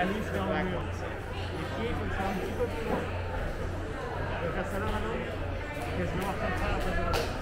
la mise dans le mur. Les pieds, un petit peu plus loin. Maintenant ça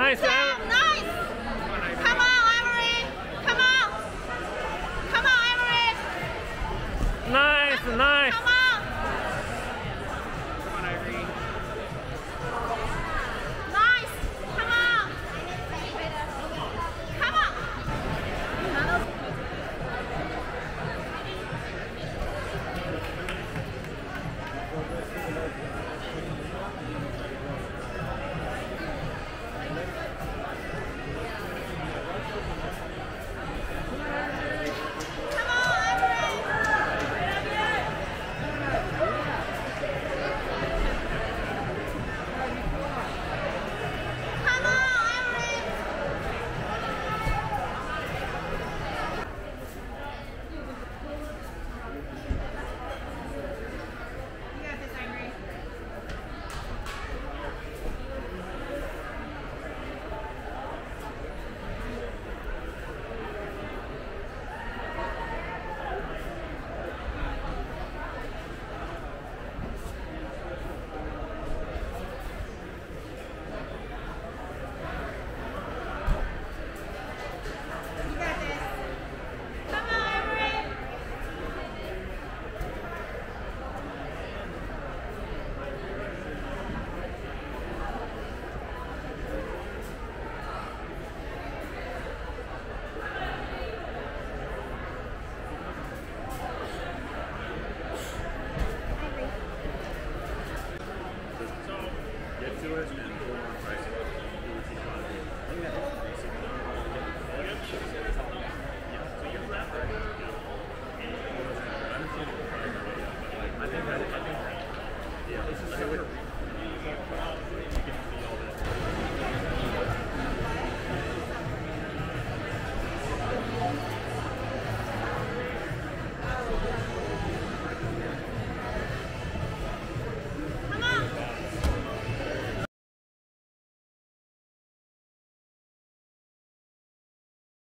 Nice, Everett. Nice! Come on, Emery! Come on! Come on, Emery! Nice, nice. Come on! Nice! Come on! Come on!